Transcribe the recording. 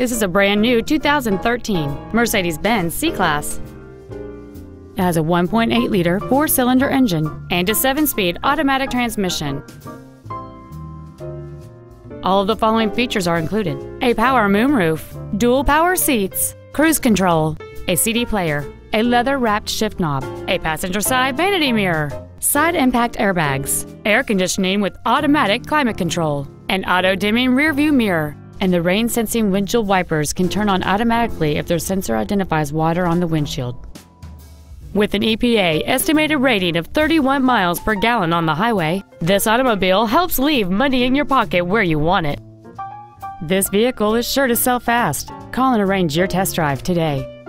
This is a brand new 2013 Mercedes-Benz C-Class. It has a 1.8 liter four cylinder engine and a 7 speed automatic transmission. All of the following features are included a power moonroof, dual power seats, cruise control, a CD player, a leather wrapped shift knob, a passenger side vanity mirror, side impact airbags, air conditioning with automatic climate control, an auto dimming rearview mirror, and the rain sensing windshield wipers can turn on automatically if their sensor identifies water on the windshield. With an EPA estimated rating of 31 miles per gallon on the highway, this automobile helps leave money in your pocket where you want it. This vehicle is sure to sell fast. Call and arrange your test drive today.